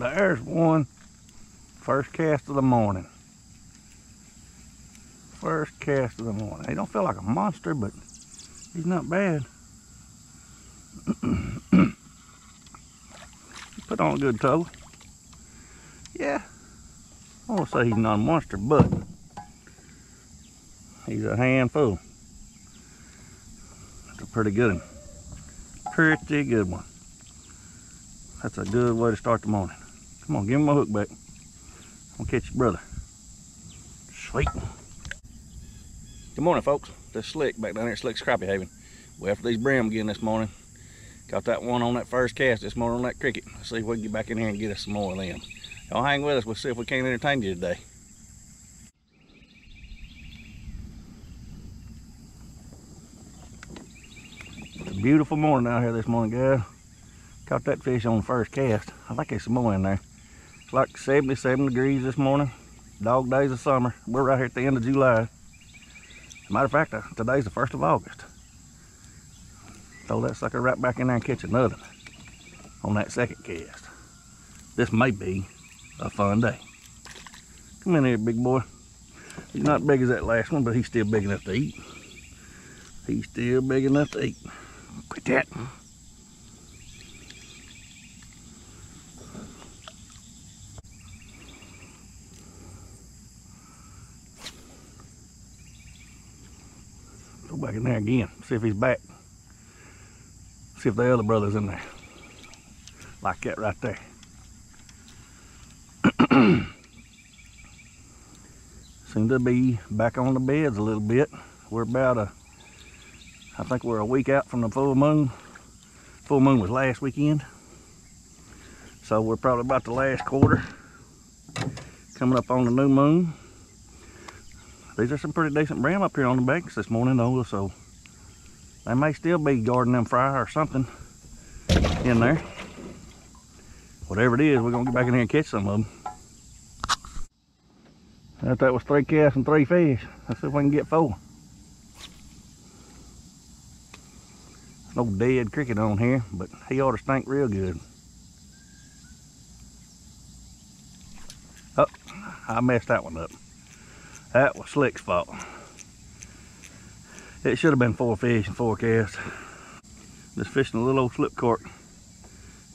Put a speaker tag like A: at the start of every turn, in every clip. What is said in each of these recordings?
A: there's one. First cast of the morning. First cast of the morning. He don't feel like a monster, but he's not bad. Put on a good toe. Yeah. I won't say he's not a monster, but he's a handful. That's a pretty good one. Pretty good one. That's a good way to start the morning. Come on, give him my hook back. I'm gonna catch your brother. Sweet. Good morning, folks. This Slick back down there at Slick's Crappie Haven. Well, after these brim again this morning. Got that one on that first cast this morning on that cricket. Let's see if we can get back in here and get us some more of them. Y'all hang with us. We'll see if we can't entertain you today. It's a beautiful morning out here this morning, guys. Caught that fish on the first cast. I think there's some more in there. It's like 77 degrees this morning. Dog days of summer. We're right here at the end of July. matter of fact, uh, today's the 1st of August. Throw that sucker right back in there and catch another on that second cast. This may be a fun day. Come in here, big boy. He's not big as that last one, but he's still big enough to eat. He's still big enough to eat. Quit that. There again, see if he's back. See if the other brother's in there. Like that right there. Seem to be back on the beds a little bit. We're about a, I think we're a week out from the full moon. Full moon was last weekend. So we're probably about the last quarter. Coming up on the new moon. These are some pretty decent brim up here on the banks this morning though, so they may still be guarding them fry or something in there. Whatever it is, we're gonna get back in here and catch some of them. That was three casts and three fish. Let's see if we can get four. no dead cricket on here, but he ought to stink real good. Oh, I messed that one up. That was Slick's fault. It should have been four fish and four casts. Just fishing a little old slip cork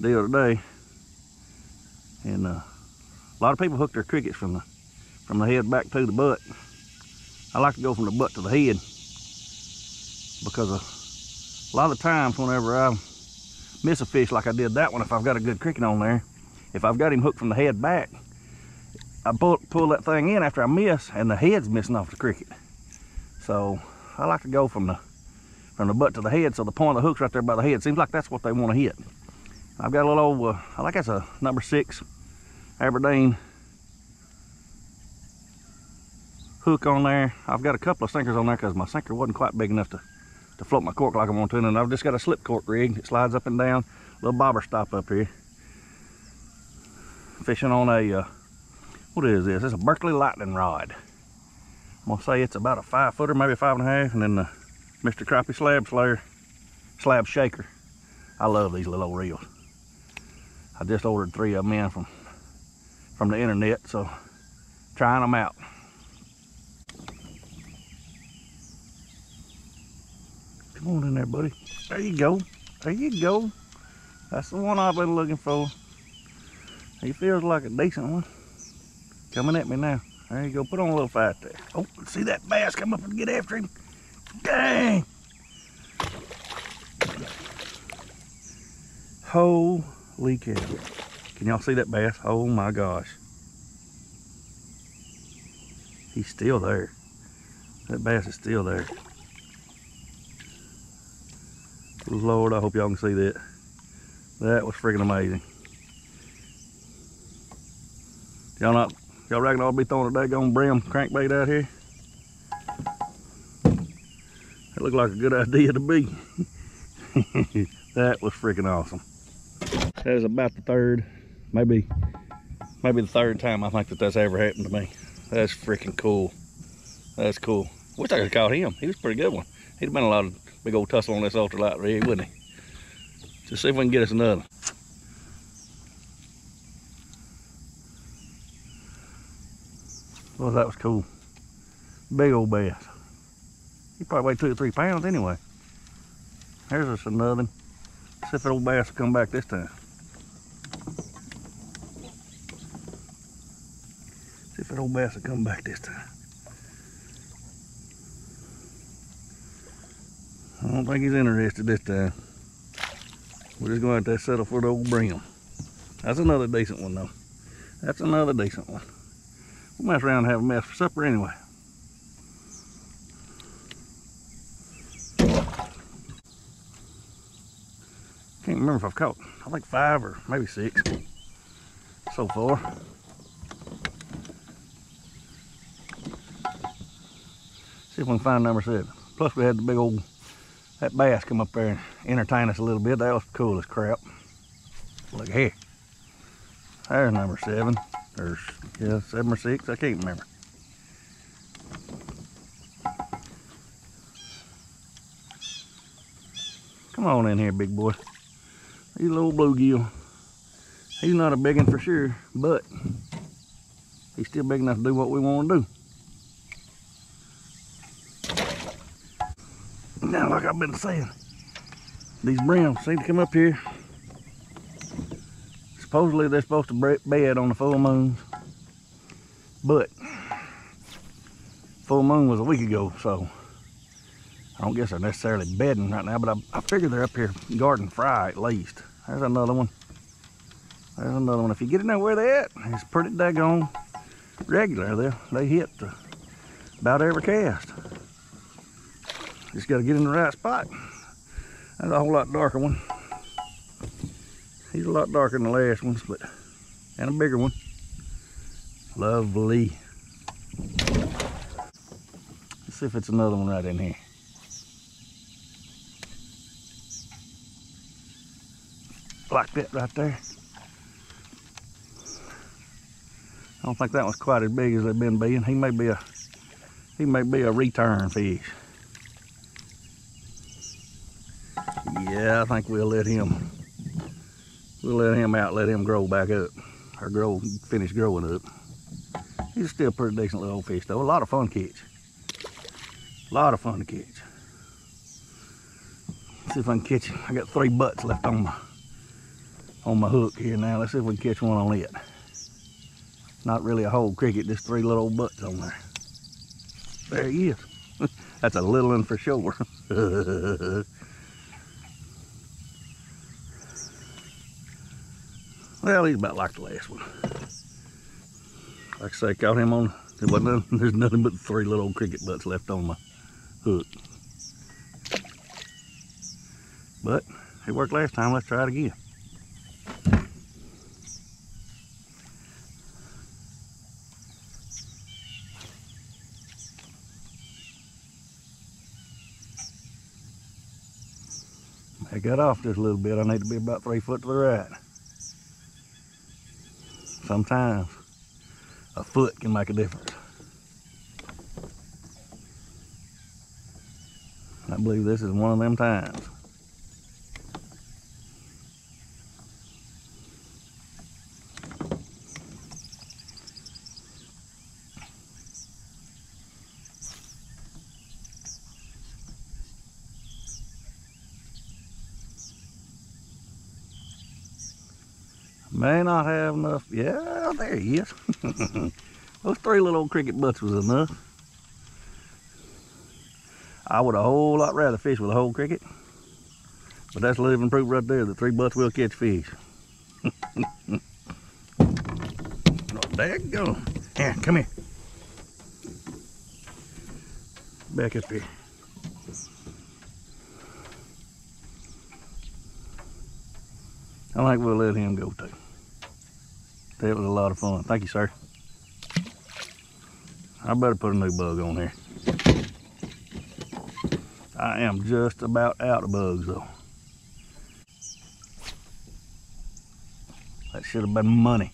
A: the other day. And uh, a lot of people hook their crickets from the from the head back to the butt. I like to go from the butt to the head because a lot of times whenever I miss a fish like I did that one, if I've got a good cricket on there, if I've got him hooked from the head back, I pull, pull that thing in after I miss and the head's missing off the cricket. So I like to go from the from the butt to the head so the point of the hook's right there by the head. Seems like that's what they want to hit. I've got a little uh, I like that's a number six Aberdeen hook on there. I've got a couple of sinkers on there because my sinker wasn't quite big enough to, to float my cork like I want to. And I've just got a slip cork rig. It slides up and down. Little bobber stop up here. Fishing on a, uh, what is this? It's a Berkley Lightning Rod. I'm gonna say it's about a five footer, maybe five and a half. And then the Mr. Crappie Slab Slayer, Slab Shaker. I love these little old reels. I just ordered three of them in from, from the internet, so trying them out. Come on in there, buddy. There you go. There you go. That's the one I've been looking for. He feels like a decent one. Coming at me now. There you go. Put on a little fight there. Oh, see that bass come up and get after him. Dang. Holy cow. Can y'all see that bass? Oh my gosh. He's still there. That bass is still there. Lord, I hope y'all can see that. That was freaking amazing. Y'all not, y'all reckon I'll be throwing a daggone brim crankbait out here? That looked like a good idea to be. that was freaking awesome. That is about the third, maybe, maybe the third time I think that that's ever happened to me. That's freaking cool. That's cool. Wish I could have caught him. He was a pretty good one. He'd have been a lot of big old tussle on this ultralight rig, wouldn't he? Just see if we can get us another. Well, that was cool. Big old bass. He probably weighed two or three pounds anyway. Here's us another. See if that old bass will come back this time. See if that old bass will come back this time. I don't think he's interested this time. We're just going to have to settle for the old brim. That's another decent one though. That's another decent one. We'll mess around and have a mess for supper anyway. Can't remember if I've caught, I think five or maybe six so far. See if we can find number seven. Plus we had the big old, that bass come up there and entertain us a little bit. That was cool as crap. Look here. There's number seven. There's, yeah, seven or six. I can't remember. Come on in here, big boy. He's a little bluegill. He's not a big one for sure, but he's still big enough to do what we want to do. Now, like I've been saying, these brims seem to come up here. Supposedly they're supposed to bed on the full moons, but full moon was a week ago, so I don't guess they're necessarily bedding right now, but I, I figure they're up here guarding fry at least. There's another one. There's another one. If you get to know where they're at, it's pretty daggone regular. They they hit about every cast. Just got to get in the right spot. That's a whole lot darker one. He's a lot darker than the last ones, but and a bigger one. Lovely. Let's see if it's another one right in here. Like that right there. I don't think that one's quite as big as they've been being. He may be a he may be a return fish. Yeah, I think we'll let him we'll let him out, let him grow back up. Or grow finish growing up. He's still a pretty decent little fish though. A lot of fun to catch. A lot of fun to catch. See if I can catch him. I got three butts left on my on my hook here now. Let's see if we can catch one on it. Not really a whole cricket, just three little butts on there. There he is. That's a little one for sure. well, he's about like the last one. Like I say, caught him on, there wasn't there's nothing but three little cricket butts left on my hook. But it worked last time, let's try it again. I got off just a little bit. I need to be about three foot to the right. Sometimes a foot can make a difference. I believe this is one of them times. May not have enough. Yeah, there he is. Those three little cricket butts was enough. I would a whole lot rather fish with a whole cricket. But that's living proof right there. The three butts will catch fish. oh, go. Here, come here. Back up here. I think we'll let him go too. That was a lot of fun. Thank you, sir. I better put a new bug on here. I am just about out of bugs though. That should have been money.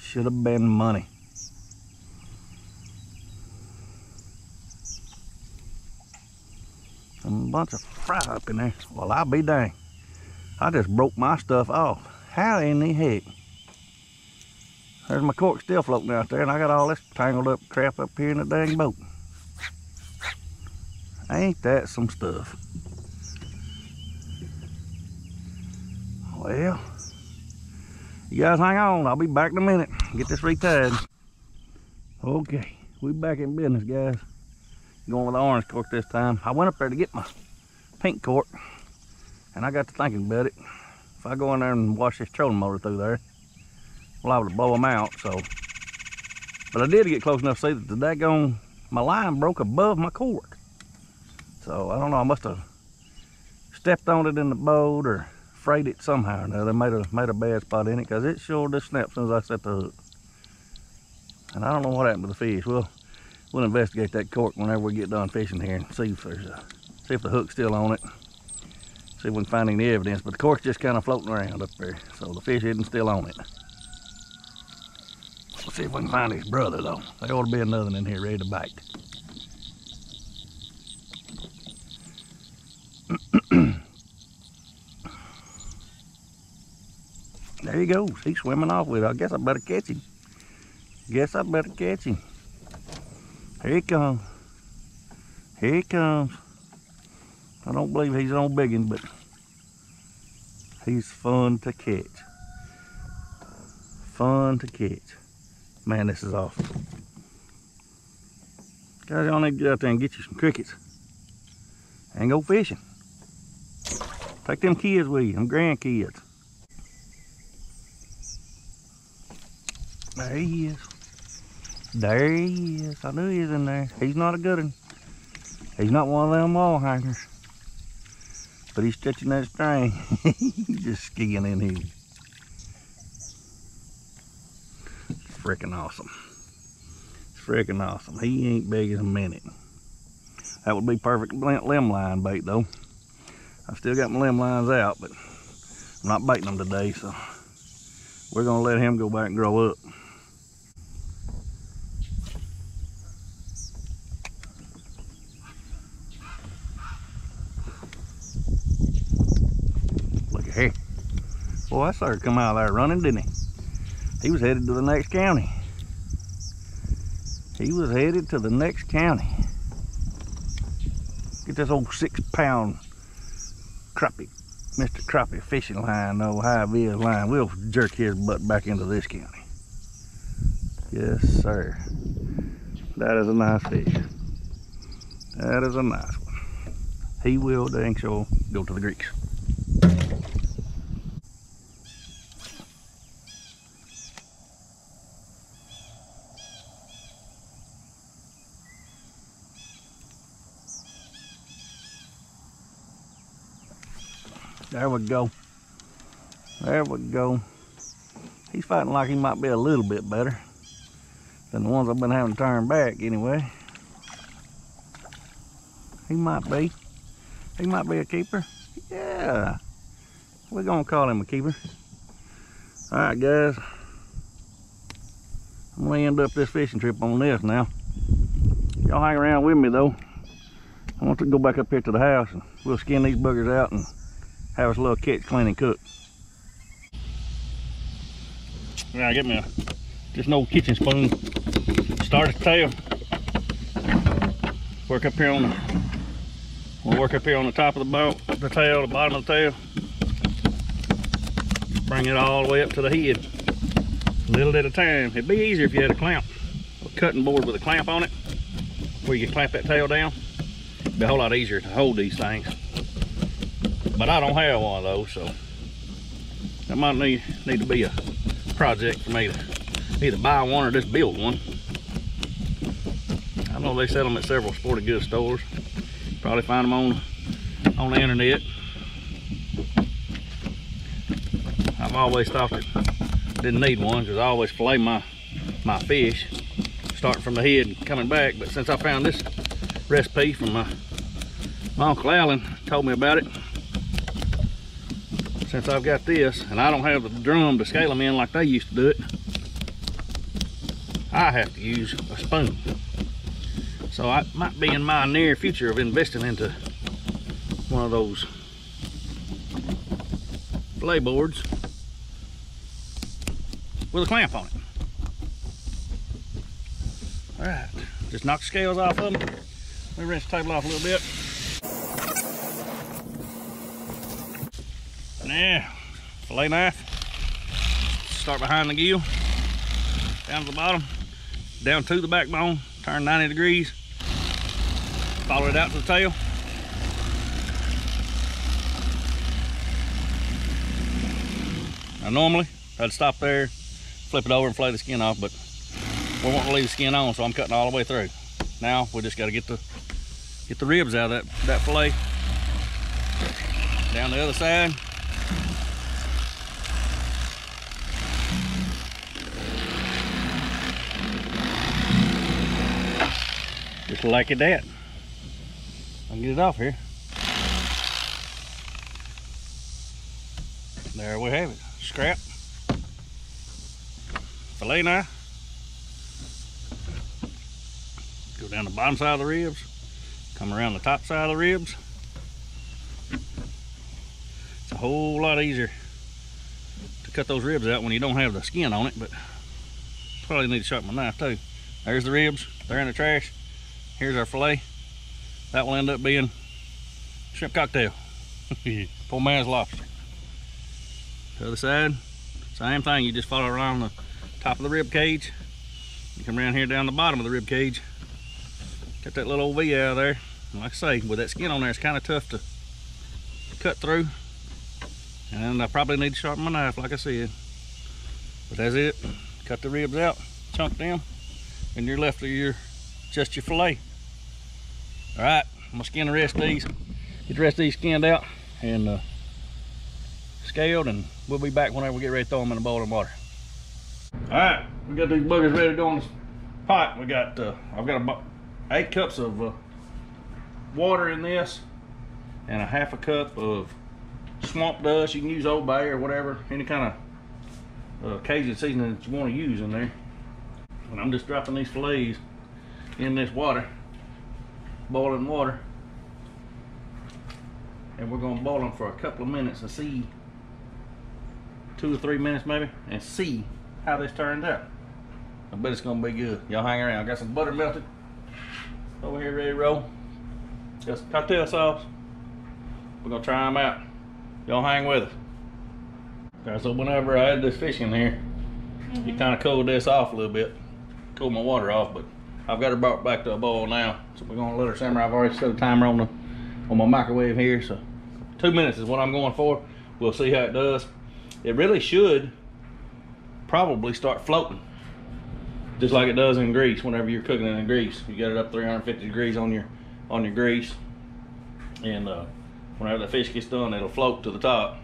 A: Should have been money. a bunch of fry up in there. Well, I'll be dang. I just broke my stuff off. How in the heck? There's my cork still floating out there, and I got all this tangled up crap up here in the dang boat. Ain't that some stuff? Well, you guys hang on. I'll be back in a minute. Get this retied. Okay, we back in business, guys. Going with the orange cork this time. I went up there to get my pink cork, and I got to thinking about it. If I go in there and wash this trolling motor through there, liable to blow them out. So, but I did get close enough to see that the daggone my line broke above my cork. So I don't know. I must have stepped on it in the boat or frayed it somehow or another. Made a made a bad spot in it because it sure just snapped as soon as I set the hook. And I don't know what happened to the fish. We'll we'll investigate that cork whenever we get done fishing here and see if there's a see if the hook's still on it. See if we can find any evidence. But the cork's just kind of floating around up there, so the fish isn't still on it. Let's see if we can find his brother though. There ought to be another in here ready to bite. there he goes. He's swimming off with it. I guess I better catch him. Guess I better catch him. Here he comes. Here he comes. I don't believe he's on biggin, but he's fun to catch. Fun to catch. Man, this is awesome. Guys, y'all need to get out there and get you some crickets. And go fishing. Take them kids with you, them grandkids. There he is. There he is. I knew he was in there. He's not a good one. He's not one of them wall hangers. But he's stretching that string. he's just skiing in here. Freaking awesome. It's Freaking awesome. He ain't big as a minute. That would be perfect limb line bait though. I've still got my limb lines out, but I'm not baiting them today, so we're gonna let him go back and grow up. Look at here. Boy, I started come out of there running, didn't he? He was headed to the next county. He was headed to the next county. Get this old six pound crappie, Mr. Crappie fishing line, no high vis line. We'll jerk his butt back into this county. Yes, sir. That is a nice fish. That is a nice one. He will dang sure go to the Greeks. There we go. There we go. He's fighting like he might be a little bit better than the ones I've been having to turn back anyway. He might be. He might be a keeper. Yeah. We're gonna call him a keeper. Alright guys. I'm gonna end up this fishing trip on this now. Y'all hang around with me though. I want to go back up here to the house and we'll skin these buggers out and have us a little catch, clean and cook. Now get me a, just an old kitchen spoon. Start at the tail. Work up here on the, we'll work up here on the top of the boat, the tail, the bottom of the tail. Bring it all the way up to the head. A little at a time. It'd be easier if you had a clamp, a cutting board with a clamp on it, where you can clamp that tail down. It'd be a whole lot easier to hold these things but I don't have one of those, so that might need, need to be a project for me to either buy one or just build one. I know they sell them at several sporting goods stores. Probably find them on, on the internet. I've always thought that didn't need one because I always fillet my, my fish starting from the head and coming back. But since I found this recipe from my, my Uncle Alan, told me about it, since I've got this and I don't have the drum to scale them in like they used to do it I have to use a spoon so I might be in my near future of investing into one of those fillet boards with a clamp on it All right, just knock the scales off of them. Let me rinse the table off a little bit. Now, fillet knife. Start behind the gill, down to the bottom, down to the backbone, turn 90 degrees, follow it out to the tail. Now normally, I'd stop there, flip it over and flay the skin off, but we want to leave the skin on, so I'm cutting all the way through. Now we just got to get the get the ribs out of that that fillet. Down the other side. Just like it that. I'll get it off here. There we have it. Scrap. Fillet knife. Go down the bottom side of the ribs. Come around the top side of the ribs. A whole lot easier to cut those ribs out when you don't have the skin on it, but probably need to sharpen my knife too. There's the ribs. They're in the trash. Here's our filet. That will end up being shrimp cocktail. Poor man's lobster. The other side, same thing. You just follow around the top of the rib cage. You come around here down the bottom of the rib cage. Got that little old V out of there. And like I say, with that skin on there, it's kind of tough to cut through. And I probably need to sharpen my knife, like I said. But that's it. Cut the ribs out, chunk them, and you're left with your just your fillet. All right, I'm gonna skin the rest of these, get the rest of these skinned out and uh, scaled, and we'll be back whenever we get ready to throw them in the boiling water. All right, we got these buggers ready to go in this pot. We got, uh, I've got about eight cups of uh, water in this, and a half a cup of swamp dust. You can use Old Bay or whatever, any kind of uh, Cajun seasoning that you want to use in there. And I'm just dropping these fillets in this water, boiling water. And we're gonna boil them for a couple of minutes and see, two or three minutes maybe, and see how this turns out. I bet it's gonna be good. Y'all hang around. I got some butter melted over here ready to roll. Got some cocktail sauce. We're gonna try them out. Y'all hang with us. Okay, so whenever I had this fish in here, mm -hmm. it kind of cooled this off a little bit. Cooled my water off, but I've got her brought back to a boil now. So we're gonna let her simmer. I've already set a timer on the on my microwave here. So two minutes is what I'm going for. We'll see how it does. It really should probably start floating. Just like it does in grease whenever you're cooking it in grease. You get it up 350 degrees on your on your grease. And uh, whenever the fish gets done, it'll float to the top.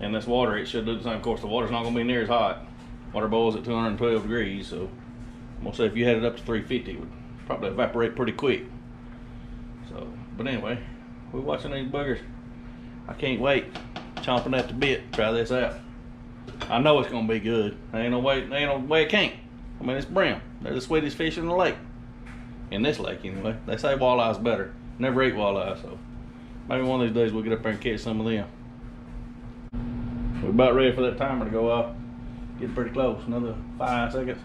A: And this water, it should do the same. Of course, the water's not gonna be near as hot. Water boils at 212 degrees, so I'm gonna say if you had it up to 350, it would probably evaporate pretty quick. So, but anyway, we're watching these buggers. I can't wait. Chomping at the bit. Try this out. I know it's gonna be good. There ain't no way. Ain't no way it can't. I mean, it's brim. They're the sweetest fish in the lake. In this lake, anyway. They say walleye's better. Never ate walleye, so maybe one of these days we'll get up there and catch some of them. We're about ready for that timer to go off. Get pretty close. Another five seconds.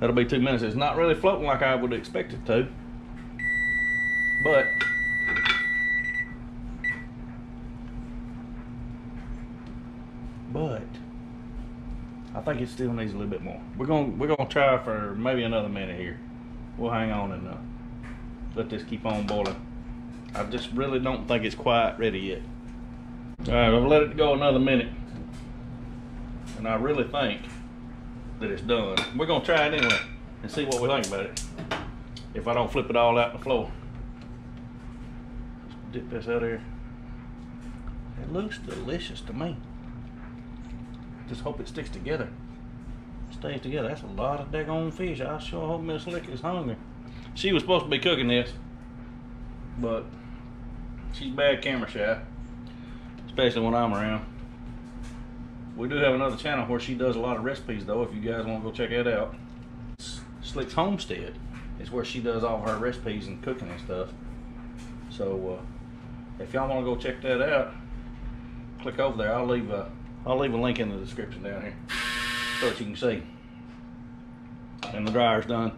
A: That'll be two minutes. It's not really floating like I would expect it to. But but I think it still needs a little bit more. We're gonna we're gonna try for maybe another minute here. We'll hang on and uh, let this keep on boiling. I just really don't think it's quite ready yet. All right, I've let it go another minute, and I really think that it's done. We're gonna try it anyway and see what we think about it. If I don't flip it all out the floor. Dip this out here. It looks delicious to me. Just hope it sticks together. Stays together. That's a lot of daggone fish. I sure hope Miss Slick is hungry. She was supposed to be cooking this, but she's bad camera shy, especially when I'm around. We do have another channel where she does a lot of recipes though, if you guys want to go check that out. Slick's Homestead is where she does all her recipes and cooking and stuff. So uh, if y'all want to go check that out, click over there. I'll leave a I'll leave a link in the description down here so that you can see. And the dryer's done.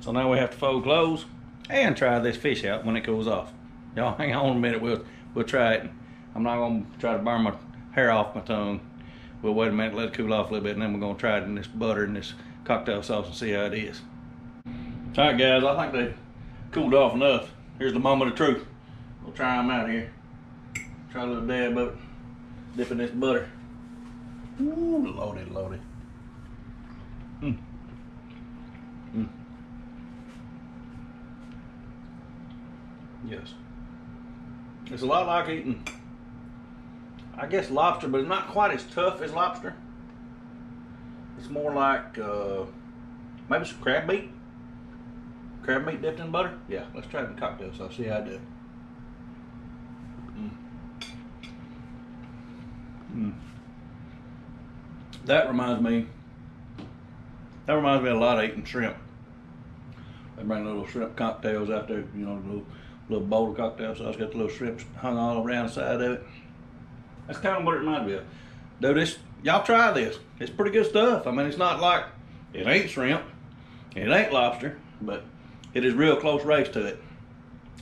A: So now we have to fold clothes and try this fish out when it cools off. Y'all hang on a minute, we'll we'll try it. I'm not gonna try to burn my hair off my tongue. We'll wait a minute, let it cool off a little bit, and then we're gonna try it in this butter and this cocktail sauce and see how it is. All right, guys, I think they cooled off enough. Here's the moment of truth. We'll try them out here. Try a little dab of it. Dip in this butter. Ooh, loaded, loaded. Mm. Mm. Yes. It's a lot like eating, I guess, lobster, but it's not quite as tough as lobster. It's more like uh, maybe some crab meat. Crab meat dipped in butter? Yeah, let's try the cocktail sauce. See how I do. Mm. Mm. That reminds me. That reminds me a lot of eating shrimp. They bring little shrimp cocktails out there, you know, little little bowl of cocktail sauce, got the little shrimps hung all around the side of it. That's kind of what it reminds me of. Do this, y'all try this. It's pretty good stuff. I mean, it's not like it ain't shrimp, it ain't lobster, but it is real close race to it.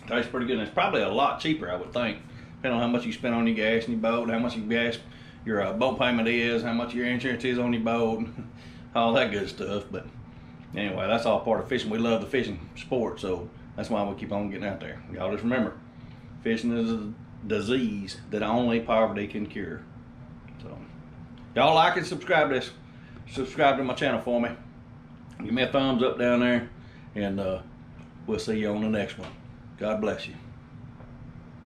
A: Tastes pretty good. And it's probably a lot cheaper, I would think, depending on how much you spend on your gas and your boat, how much your gas, your uh, boat payment is, how much your insurance is on your boat, all that good stuff. But anyway, that's all part of fishing. We love the fishing sport, so that's why we keep on getting out there. Y'all just remember, fishing is a disease that only poverty can cure. So, y'all like and subscribe this. Subscribe to my channel for me. Give me a thumbs up down there, and uh, we'll see you on the next one. God bless you.